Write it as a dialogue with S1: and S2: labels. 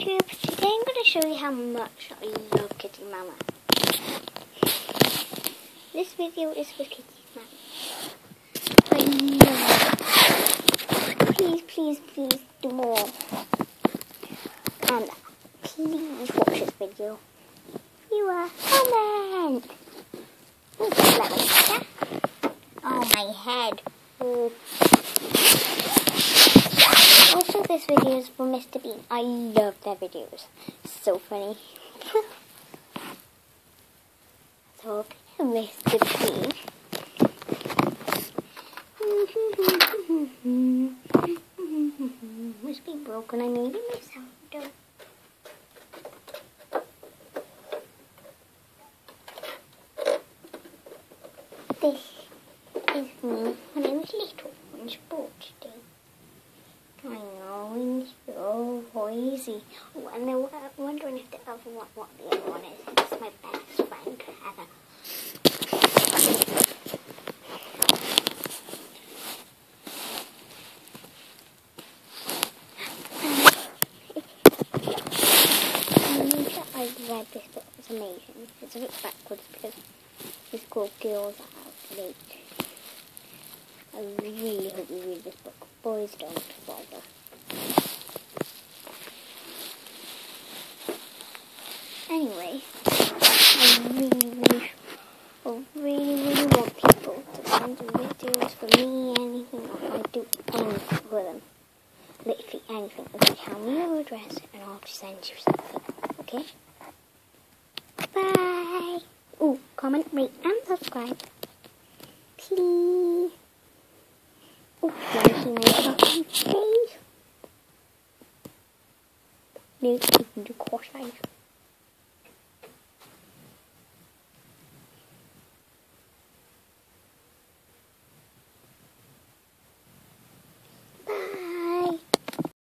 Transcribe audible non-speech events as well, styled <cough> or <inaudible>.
S1: YouTube. Today I'm going to show you how much I love Kitty Mama. This video is for Kitty Mama. I love. Please, please, please do more. And please watch this video. You are comment. Oh, my head. Ooh. This video is for Mr. Bean. I love their videos. So funny. <laughs> so, Mr. Bean. <laughs> Must be broken. I made it myself. Though. This is me when I was little on sports day. I know, it's so noisy. Oh, and they were wondering if the other one, what the other one is. It's my best friend, Heather. I read this book. It's amazing. It's a bit backwards because it's called Girls Out Late. I really hope you read this book. Boys don't bother. Anyway, I really, really, really, really want people to send videos for me, anything. I do anything for them. Literally anything. Okay, tell me your address and I'll send you something. Okay? Bye! Ooh, comment, rate, and subscribe. Please. Oh, want to see my